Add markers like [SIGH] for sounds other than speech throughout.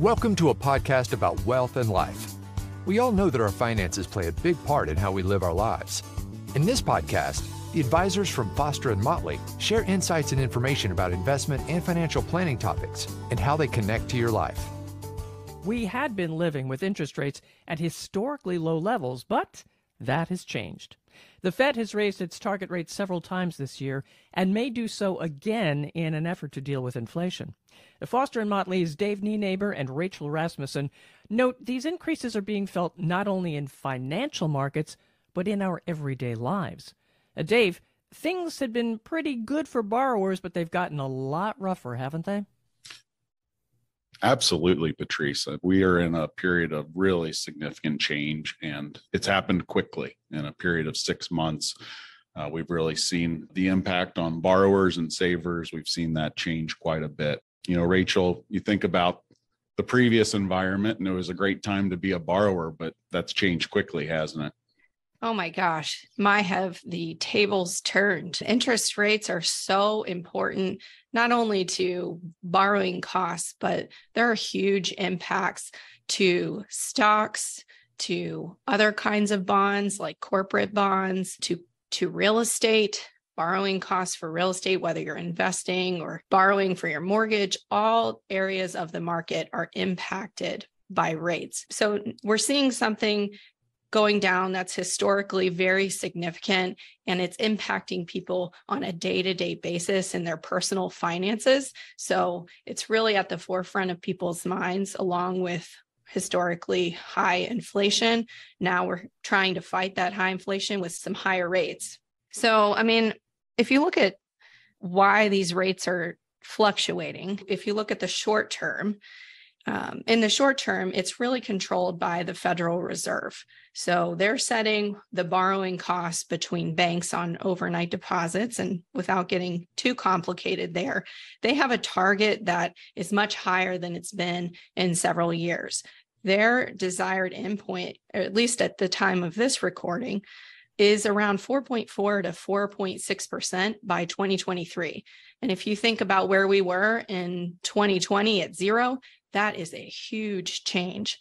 Welcome to a podcast about wealth and life. We all know that our finances play a big part in how we live our lives. In this podcast, the advisors from Foster and Motley share insights and information about investment and financial planning topics and how they connect to your life. We had been living with interest rates at historically low levels, but that has changed. The Fed has raised its target rate several times this year and may do so again in an effort to deal with inflation. Foster and Motley's Dave Nienaber and Rachel Rasmussen note these increases are being felt not only in financial markets, but in our everyday lives. Uh, Dave, things had been pretty good for borrowers, but they've gotten a lot rougher, haven't they? Absolutely, Patrice. We are in a period of really significant change, and it's happened quickly in a period of six months. Uh, we've really seen the impact on borrowers and savers. We've seen that change quite a bit. You know, Rachel, you think about the previous environment, and it was a great time to be a borrower, but that's changed quickly, hasn't it? Oh my gosh, my have the tables turned. Interest rates are so important, not only to borrowing costs, but there are huge impacts to stocks, to other kinds of bonds like corporate bonds, to, to real estate, borrowing costs for real estate, whether you're investing or borrowing for your mortgage, all areas of the market are impacted by rates. So we're seeing something going down that's historically very significant and it's impacting people on a day-to-day basis in their personal finances. So it's really at the forefront of people's minds along with historically high inflation. Now we're trying to fight that high inflation with some higher rates. So i mean if you look at why these rates are fluctuating if you look at the short term um, in the short term, it's really controlled by the Federal Reserve. So they're setting the borrowing costs between banks on overnight deposits. And without getting too complicated there, they have a target that is much higher than it's been in several years. Their desired endpoint, at least at the time of this recording, is around 4.4 to 4.6% by 2023. And if you think about where we were in 2020 at zero, that is a huge change.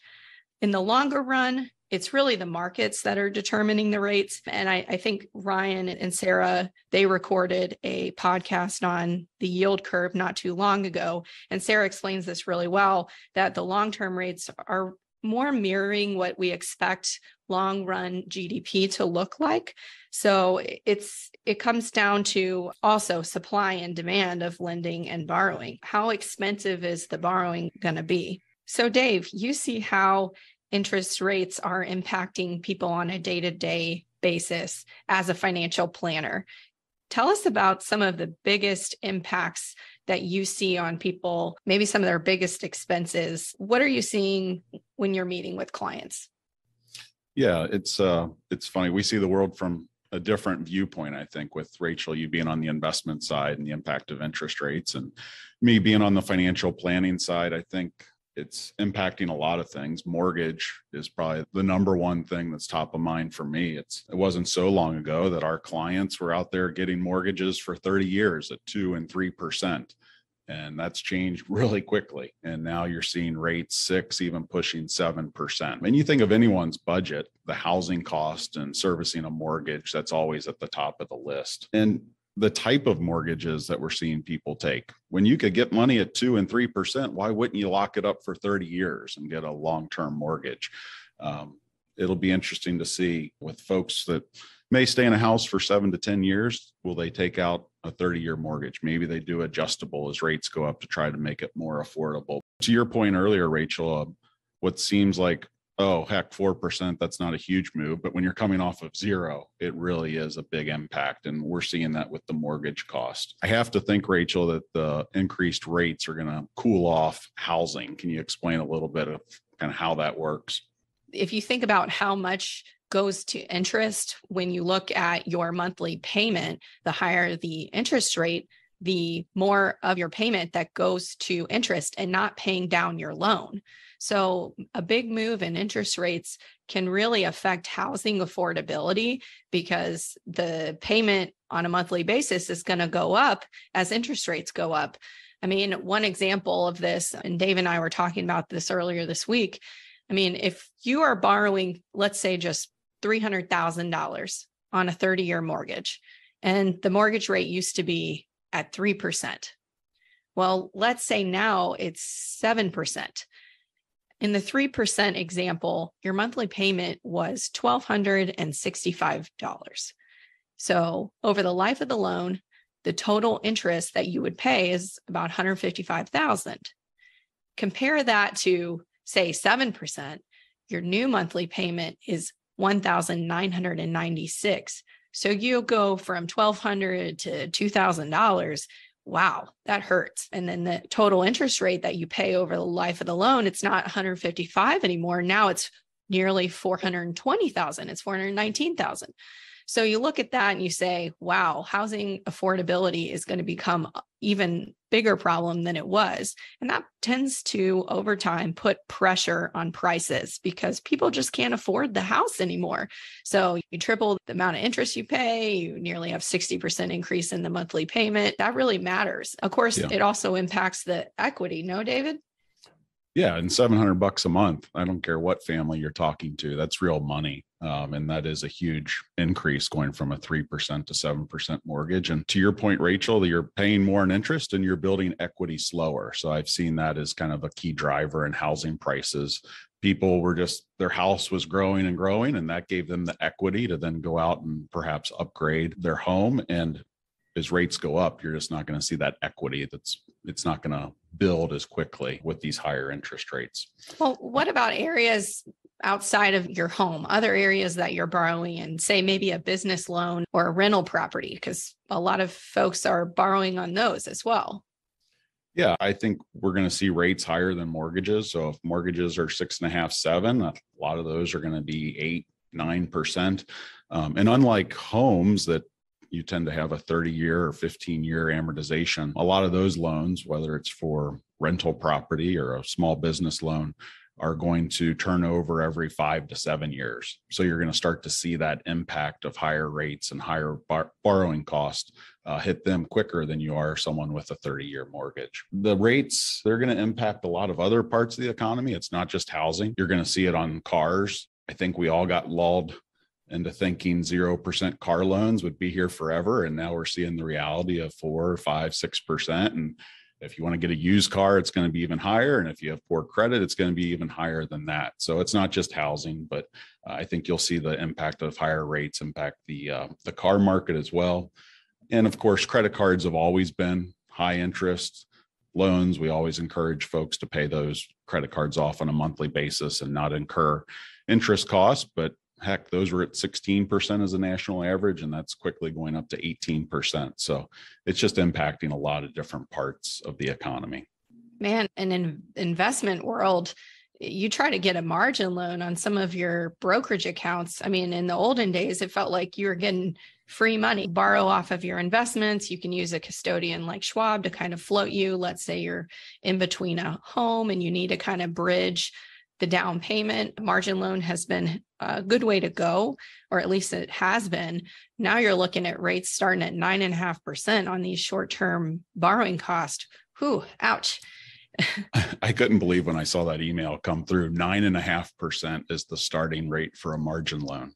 In the longer run, it's really the markets that are determining the rates. And I, I, think Ryan and Sarah, they recorded a podcast on the yield curve not too long ago. And Sarah explains this really well that the long term rates are more mirroring what we expect long run GDP to look like. So it's it comes down to also supply and demand of lending and borrowing. How expensive is the borrowing going to be? So Dave, you see how interest rates are impacting people on a day-to-day basis as a financial planner. Tell us about some of the biggest impacts that you see on people, maybe some of their biggest expenses. What are you seeing when you're meeting with clients? Yeah, it's uh it's funny. We see the world from a different viewpoint, I think, with Rachel, you being on the investment side and the impact of interest rates, and me being on the financial planning side. I think it's impacting a lot of things. Mortgage is probably the number one thing that's top of mind for me. It's it wasn't so long ago that our clients were out there getting mortgages for 30 years at two and three percent. And that's changed [LAUGHS] really quickly. And now you're seeing rates six, even pushing seven percent. And you think of anyone's budget, the housing cost and servicing a mortgage, that's always at the top of the list. And the type of mortgages that we're seeing people take. When you could get money at two and three percent, why wouldn't you lock it up for 30 years and get a long-term mortgage? Um, it'll be interesting to see with folks that may stay in a house for seven to 10 years. Will they take out a 30 year mortgage? Maybe they do adjustable as rates go up to try to make it more affordable. To your point earlier, Rachel, what seems like oh heck 4% that's not a huge move but when you're coming off of zero it really is a big impact and we're seeing that with the mortgage cost. I have to think rachel that the increased rates are going to cool off housing. Can you explain a little bit of kind of how that works? If you think about how much goes to interest when you look at your monthly payment the higher the interest rate the more of your payment that goes to interest and not paying down your loan so, a big move in interest rates can really affect housing affordability because the payment on a monthly basis is going to go up as interest rates go up. I mean, one example of this, and Dave and I were talking about this earlier this week. I mean, if you are borrowing, let's say just $300,000 on a 30 year mortgage, and the mortgage rate used to be at 3%. Well, let's say now it's 7%. In the 3% example, your monthly payment was $1,265. So over the life of the loan, the total interest that you would pay is about 155,000. Compare that to say 7%, your new monthly payment is 1,996. So you go from 1200 to $2,000 wow, that hurts. And then the total interest rate that you pay over the life of the loan, it's not 155 anymore. Now it's nearly 420,000. It's 419,000. So you look at that and you say, wow, housing affordability is going to become even bigger problem than it was. And that tends to over time put pressure on prices because people just can't afford the house anymore. So you triple the amount of interest you pay, you nearly have 60% increase in the monthly payment. That really matters. Of course, yeah. it also impacts the equity. No, David? Yeah, and 700 bucks a month. I don't care what family you're talking to. That's real money. Um, and that is a huge increase going from a 3% to 7% mortgage. And to your point, Rachel, that you're paying more in interest and you're building equity slower. So I've seen that as kind of a key driver in housing prices. People were just, their house was growing and growing, and that gave them the equity to then go out and perhaps upgrade their home. And as rates go up, you're just not going to see that equity that's it's not going to build as quickly with these higher interest rates. Well, what about areas outside of your home, other areas that you're borrowing and say maybe a business loan or a rental property? Because a lot of folks are borrowing on those as well. Yeah, I think we're going to see rates higher than mortgages. So if mortgages are six and a half, seven, a lot of those are going to be eight, nine percent. Um, and unlike homes that you tend to have a 30 year or 15 year amortization. A lot of those loans, whether it's for rental property or a small business loan, are going to turn over every five to seven years. So you're going to start to see that impact of higher rates and higher bar- borrowing costs uh, hit them quicker than you are someone with a 30 year mortgage. The rates, they're going to impact a lot of other parts of the economy. It's not just housing. You're going to see it on cars. I think we all got lulled into thinking 0% car loans would be here forever. And now we're seeing the reality of four, five, six percent. And if you want to get a used car, it's going to be even higher. And if you have poor credit, it's going to be even higher than that. So it's not just housing, but uh, I think you'll see the impact of higher rates impact the uh, the car market as well. And of course, credit cards have always been high interest loans. We always encourage folks to pay those credit cards off on a monthly basis and not incur interest costs. But heck, those were at 16% as a national average, and that's quickly going up to 18%. So it's just impacting a lot of different parts of the economy. Man, and in investment world, you try to get a margin loan on some of your brokerage accounts. I mean, in the olden days, it felt like you were getting free money, borrow off of your investments. You can use a custodian like Schwab to kind of float you. Let's say you're in between a home and you need to kind of bridge the down payment margin loan has been a good way to go, or at least it has been. Now you're looking at rates starting at nine and a half percent on these short term borrowing costs. Whew, ouch. [LAUGHS] I couldn't believe when I saw that email come through. Nine and a half percent is the starting rate for a margin loan.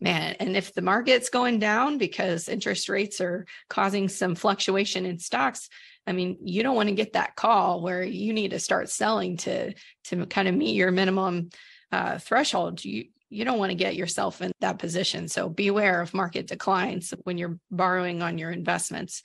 Man, and if the market's going down because interest rates are causing some fluctuation in stocks, I mean, you don't want to get that call where you need to start selling to to kind of meet your minimum uh, threshold. You you don't want to get yourself in that position. So beware of market declines when you're borrowing on your investments.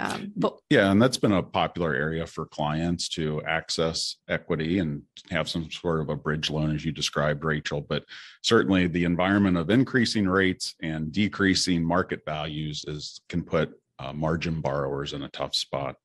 Um, but yeah, and that's been a popular area for clients to access equity and have some sort of a bridge loan, as you described, Rachel. But certainly, the environment of increasing rates and decreasing market values is can put uh, margin borrowers in a tough spot.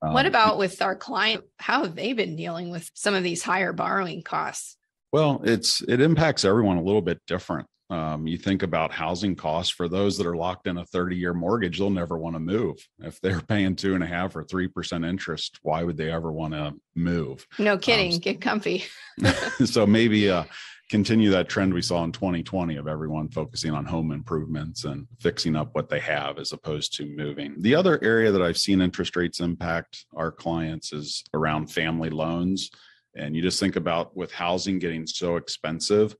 What um, about with our client? How have they been dealing with some of these higher borrowing costs? Well, it's it impacts everyone a little bit different. Um, you think about housing costs for those that are locked in a 30 year mortgage, they'll never want to move. If they're [LAUGHS] paying two and a half or three percent interest, why would they ever want to move? No kidding. Um, Get comfy. [LAUGHS] so maybe uh, continue that trend we saw in 2020 of everyone focusing on home improvements and fixing up what they have as opposed to moving. The other area that I've seen interest rates impact our clients is around family loans. And you just think about with housing getting so expensive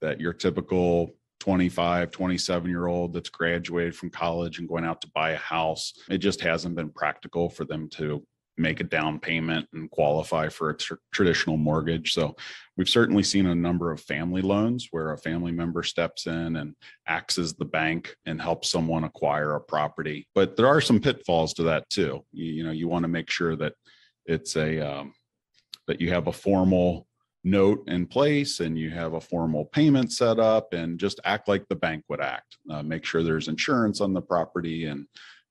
that your typical 25, 27 year old that's graduated from college and going out to buy a house, it just hasn't been practical for them to make a down payment and qualify for a tr- traditional mortgage. So we've certainly seen a number of family loans where a family member steps in and acts as the bank and helps someone acquire a property. But there are some pitfalls to that too. You, you know, you want to make sure that it's a um, that you have a formal note in place and you have a formal payment set up and just act like the bank would act. Uh, make sure there's insurance on the property and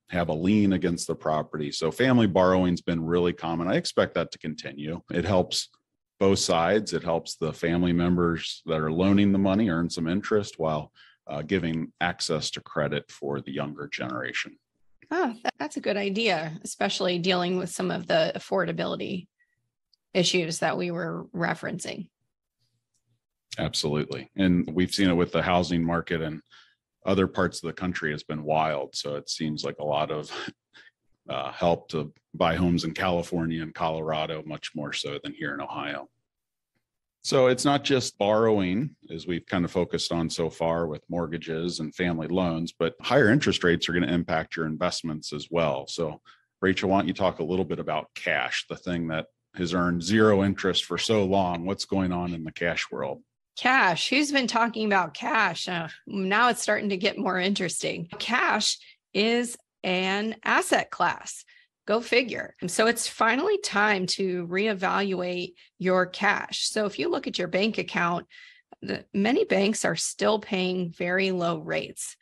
have a lien against the property. So family borrowing's been really common. I expect that to continue. It helps both sides. It helps the family members that are loaning the money earn some interest while uh, giving access to credit for the younger generation. Oh, that's a good idea, especially dealing with some of the affordability issues that we were referencing. Absolutely. And we've seen it with the housing market and other parts of the country has been wild. So it seems like a lot of [LAUGHS] uh, help to buy homes in California and Colorado, much more so than here in Ohio. So it's not just borrowing, as we've kind of focused on so far with mortgages and family loans, but higher interest rates are going to impact your investments as well. So, Rachel, why don't you talk a little bit about cash, the thing that has earned zero interest for so long? What's going on in the cash world? Cash. Who's been talking about cash? Uh, now it's starting to get more interesting. Cash is an asset class. Go figure. So it's finally time to reevaluate your cash. So if you look at your bank account, the, many banks are still paying very low rates.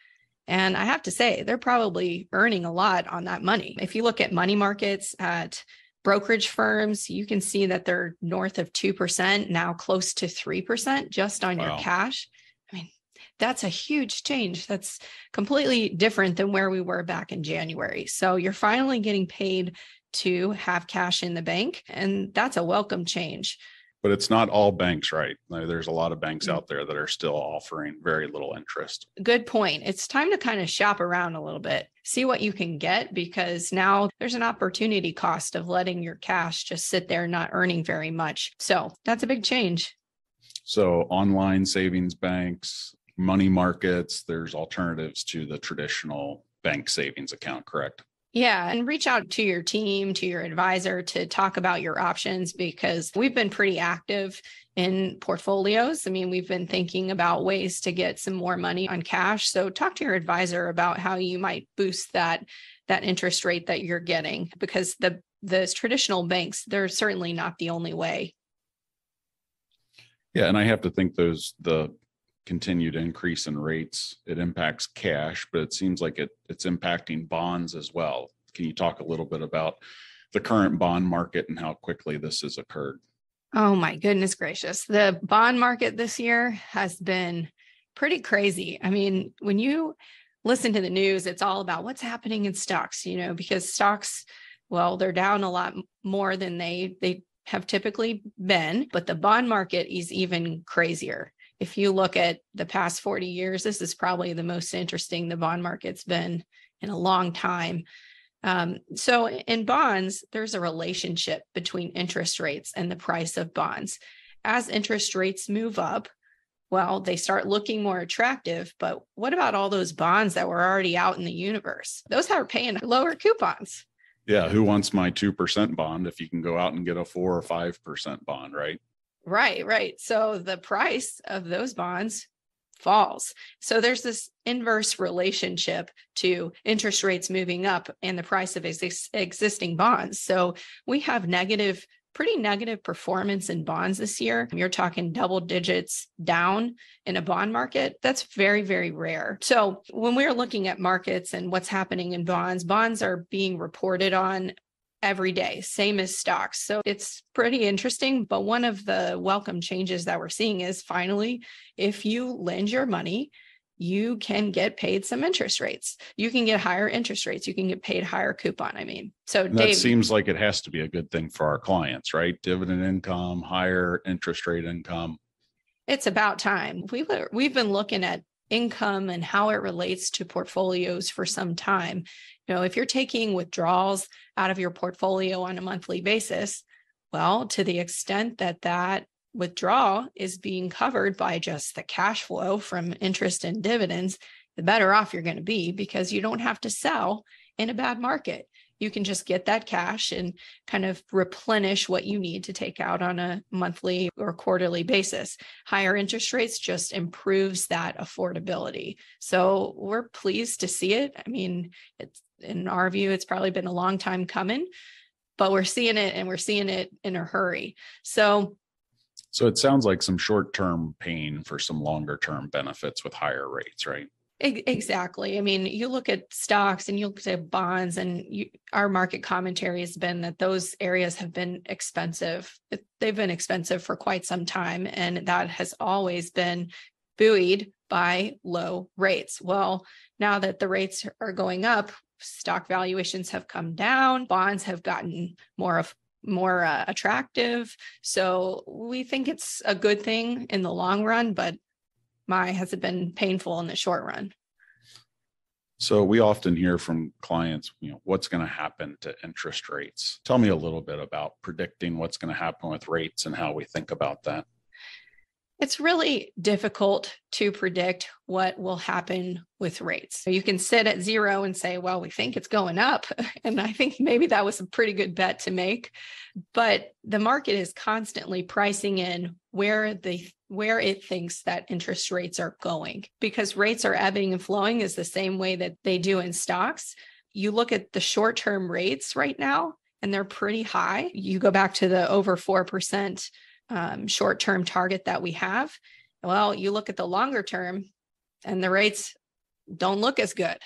And I have to say, they're probably earning a lot on that money. If you look at money markets at brokerage firms, you can see that they're north of 2%, now close to 3% just on wow. your cash. I mean, that's a huge change. That's completely different than where we were back in January. So you're finally getting paid to have cash in the bank, and that's a welcome change but it's not all banks, right? There's a lot of banks mm. out there that are still offering very little interest. Good point. It's time to kind of shop around a little bit, see what you can get, because now there's an opportunity cost of letting your cash just sit there not earning very much. So that's a big change. So, online savings banks, money markets, there's alternatives to the traditional bank savings account, correct? Yeah, and reach out to your team, to your advisor to talk about your options because we've been pretty active in portfolios. I mean, we've been thinking about ways to get some more money on cash. So talk to your advisor about how you might boost that that interest rate that you're getting because the the traditional banks, they're certainly not the only way. Yeah, and I have to think those the continued increase in rates, it impacts cash, but it seems like it it's impacting bonds as well. Can you talk a little bit about the current bond market and how quickly this has occurred? Oh my goodness gracious. The bond market this year has been pretty crazy. I mean, when you listen to the news, it's all about what's happening in stocks, you know, because stocks, well, they're down a lot more than they they have typically been, but the bond market is even crazier if you look at the past 40 years, this is probably the most interesting the bond market's been in a long time. Um, so in bonds, there's a relationship between interest rates and the price of bonds. As interest rates move up, well, they start looking more attractive. But what about all those bonds that were already out in the universe? Those are paying lower coupons. Yeah. Who wants my 2% bond if you can go out and get a four or 5% bond, right? Right, right. So the price of those bonds falls. So there's this inverse relationship to interest rates moving up and the price of ex- existing bonds. So we have negative, pretty negative performance in bonds this year. You're talking double digits down in a bond market. That's very, very rare. So when we're looking at markets and what's happening in bonds, bonds are being reported on every day, same as stocks. So it's pretty interesting. But one of the welcome changes that we're seeing is finally, if you lend your money, you can get paid some interest rates. You can get higher interest rates. You can get paid higher coupon. I mean, so that seems like it has to be a good thing for our clients, right? Dividend income, higher interest rate income. It's about time. We were, we've been looking at income and how it relates to portfolios for some time. You know, if you're taking withdrawals out of your portfolio on a monthly basis, well, to the extent that that withdrawal is being covered by just the cash flow from interest and dividends, the better off you're going to be because you don't have to sell in a bad market you can just get that cash and kind of replenish what you need to take out on a monthly or quarterly basis. Higher interest rates just improves that affordability. So we're pleased to see it. I mean, it's in our view, it's probably been a long time coming, but we're seeing it and we're seeing it in a hurry. So so it sounds like some short-term pain for some longer-term benefits with higher rates, right? Exactly. I mean, you look at stocks and you look at bonds, and you, our market commentary has been that those areas have been expensive. They've been expensive for quite some time, and that has always been buoyed by low rates. Well, now that the rates are going up, stock valuations have come down, bonds have gotten more of more uh, attractive. So we think it's a good thing in the long run, but my has it been painful in the short run? So we often hear from clients, you know, what's going to happen to interest rates? Tell me a little bit about predicting what's going to happen with rates and how we think about that. It's really difficult to predict what will happen with rates. So you can sit at zero and say, well, we think it's going up. [LAUGHS] And I think maybe that was a pretty good bet to make. But the market is constantly pricing in where the where it thinks that interest rates are going because rates are ebbing and flowing is the same way that they do in stocks. You look at the short-term rates right now and they're pretty high. You go back to the over 4% um, short term target that we have. Well, you look at the longer term and the rates don't look as good.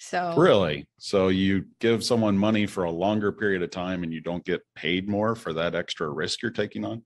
So, really? So, you give someone money for a longer period of time and you don't get paid more for that extra risk you're taking on?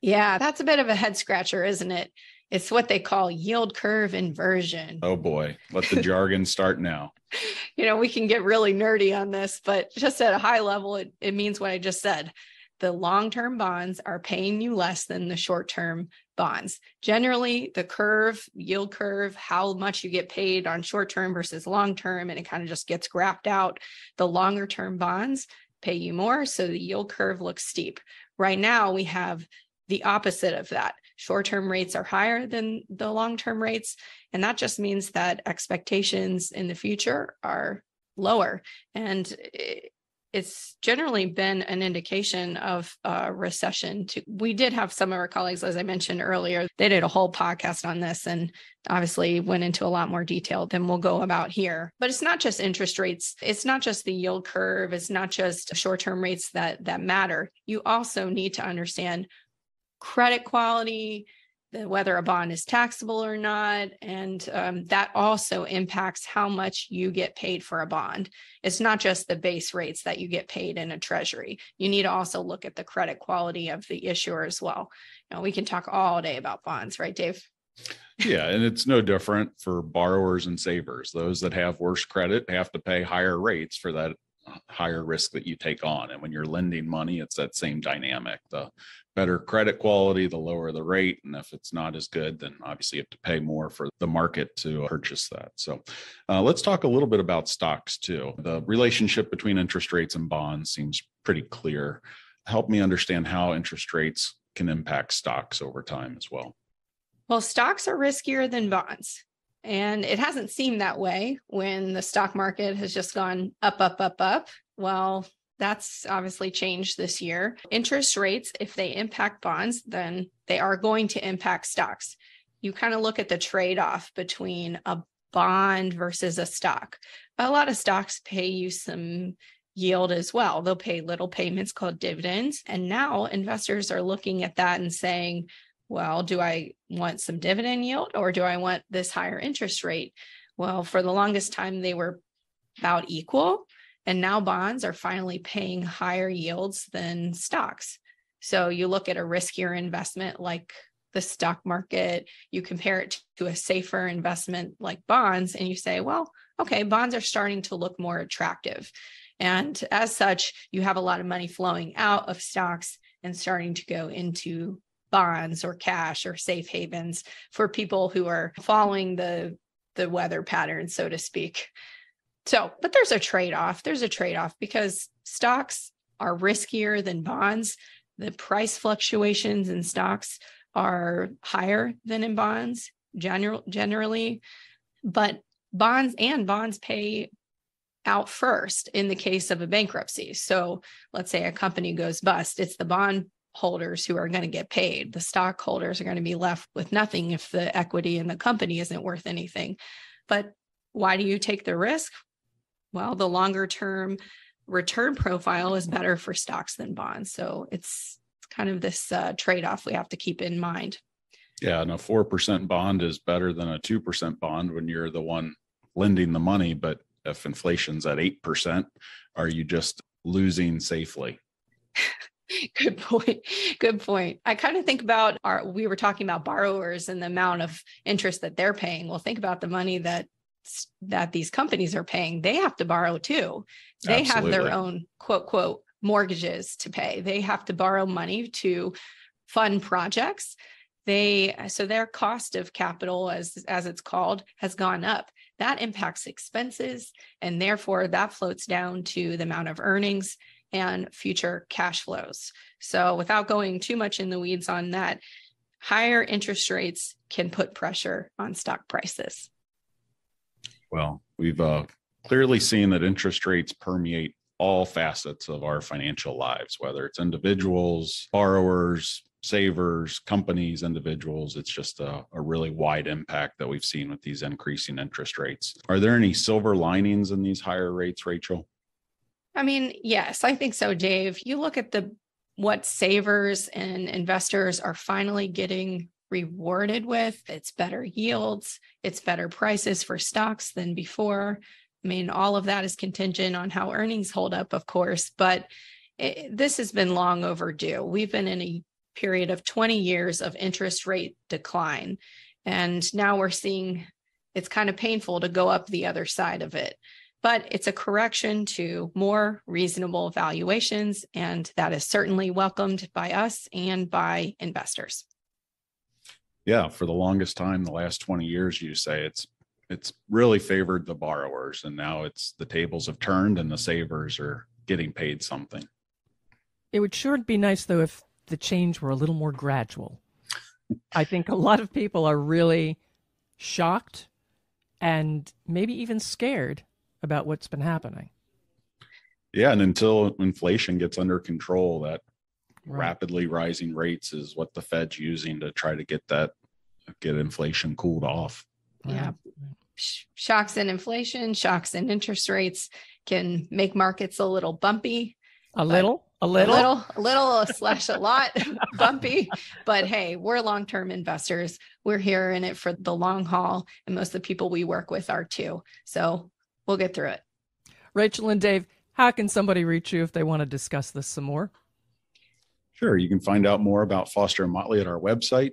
Yeah, that's a bit of a head scratcher, isn't it? It's what they call yield curve inversion. Oh boy, let the jargon start now. [LAUGHS] You know, we can get really nerdy on this, but just at a high level, it, it means what I just said the long term bonds are paying you less than the short term bonds. Generally, the curve, yield curve, how much you get paid on short term versus long term, and it kind of just gets graphed out. The longer term bonds pay you more. So the yield curve looks steep. Right now, we have the opposite of that. Short term rates are higher than the long term rates. And that just means that expectations in the future are lower. And it's generally been an indication of a recession. To, we did have some of our colleagues, as I mentioned earlier, they did a whole podcast on this and obviously went into a lot more detail than we'll go about here. But it's not just interest rates. It's not just the yield curve. It's not just short-term rates that that matter. You also need to understand credit quality, the, whether a bond is taxable or not. And um, that also impacts how much you get paid for a bond. It's not just the base rates that you get paid in a treasury. You need to also look at the credit quality of the issuer as well. You know, we can talk all day about bonds, right, Dave? yeah, and it's no different for borrowers and savers. Those that have worse credit have to pay higher rates for that higher risk that you take on. And when you're lending money, it's that same dynamic. The better credit quality, the lower the rate. And if it's not as good, then obviously you have to pay more for the market to purchase that. So uh, let's talk a little bit about stocks too. The relationship between interest rates and bonds seems pretty clear. Help me understand how interest rates can impact stocks over time as well. Well, stocks are riskier than bonds. And it hasn't seemed that way when the stock market has just gone up, up, up, up. Well, that's obviously changed this year. Interest rates, if they impact bonds, then they are going to impact stocks. You kind of look at the trade off between a bond versus a stock. A lot of stocks pay you some yield as well. They'll pay little payments called dividends. And now investors are looking at that and saying, well, do I want some dividend yield or do I want this higher interest rate? Well, for the longest time, they were about equal. And now bonds are finally paying higher yields than stocks. So you look at a riskier investment like the stock market, you compare it to a safer investment like bonds, and you say, well, okay, bonds are starting to look more attractive. And as such, you have a lot of money flowing out of stocks and starting to go into bonds or cash or safe havens for people who are following the the weather pattern, so to speak. So, but there's a trade off. There's a trade off because stocks are riskier than bonds. The price fluctuations in stocks are higher than in bonds general, generally, but bonds and bonds pay out first in the case of a bankruptcy. So let's say a company goes bust, it's the bond holders who are going to get paid. The stockholders are going to be left with nothing if the equity in the company isn't worth anything. But why do you take the risk? Well, the longer term return profile is better for stocks than bonds. So it's kind of this uh, trade off we have to keep in mind. Yeah, and a 4% bond is better than a 2% bond when you're the one lending the money. But if inflation's at 8%, are you just losing safely? [LAUGHS] [LAUGHS] Good point. Good point. I kind of think about our, we were talking about borrowers and the amount of interest that they're paying. Well, think about the money that that these companies are paying. They have to borrow too. They Absolutely. have their own quote, quote, mortgages to pay. They have to borrow money to fund projects. They so their cost of capital, as as it's called, has gone up. That impacts expenses, and therefore that floats down to the amount of earnings and future cash flows. So, without going too much in the weeds on that, higher interest rates can put pressure on stock prices. Well, we've uh, clearly seen that interest rates permeate all facets of our financial lives, whether it's individuals, borrowers, savers, companies, individuals. It's just a, a, really wide impact that we've seen with these increasing interest rates. Are there any silver linings in these higher rates, Rachel? I mean, yes, I think so, Dave. You look at the what savers and investors are finally getting rewarded with. It's better yields, it's better prices for stocks than before. I mean, all of that is contingent on how earnings hold up, of course, but it, this has been long overdue. We've been in a period of 20 years of interest rate decline. And now we're seeing it's kind of painful to go up the other side of it but it's a correction to more reasonable valuations. And that is certainly welcomed by us and by investors. Yeah, for the longest time, the last 20 years, you say it's it's really favored the borrowers and now it's the tables have turned and the savers are getting paid something. It would sure be nice though if the change were a little more gradual. I think a lot of people are really shocked and maybe even scared about what's been happening. Yeah, and until inflation gets under control, that right. rapidly rising rates is what the Fed's using to try to get that get inflation cooled off. Yeah. Shocks in inflation, shocks in interest rates can make markets a little bumpy. A little, a little, a little, a little slash a lot [LAUGHS] bumpy. But hey, we're long term investors. We're here in it for the long haul. And most of the people we work with are too. So we'll get through it. Rachel and Dave, how can somebody reach you if they want to discuss this some more? Sure. You can find out more about Foster and Motley at our website,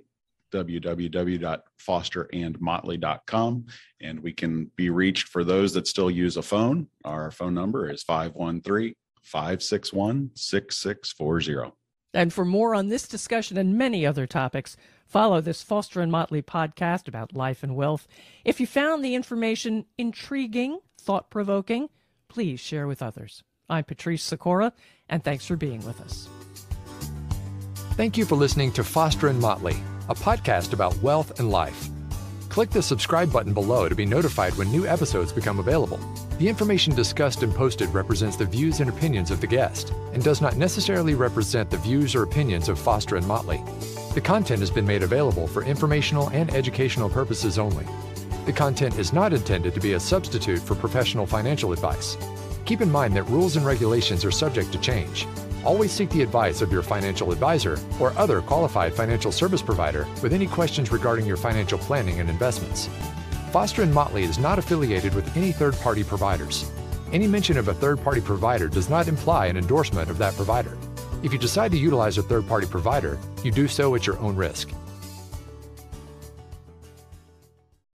www.fosterandmotley.com. And we can be reached for those that still use a phone. Our phone number is 513 561 6640. And for more on this discussion and many other topics, follow this Foster and Motley podcast about life and wealth. If you found the information intriguing, thought provoking, please share with others. I'm Patrice Sikora, and thanks for being with us. Thank you for listening to Foster and Motley, a podcast about wealth and life. Click the subscribe button below to be notified when new episodes become available. The information discussed and posted represents the views and opinions of the guest and does not necessarily represent the views or opinions of Foster and Motley. The content has been made available for informational and educational purposes only. The content is not intended to be a substitute for professional financial advice. Keep in mind that rules and regulations are subject to change. Always seek the advice of your financial advisor or other qualified financial service provider with any questions regarding your financial planning and investments. Foster and Motley is not affiliated with any third-party providers. Any mention of a third-party provider does not imply an endorsement of that provider. If you decide to utilize a third-party provider, you do so at your own risk.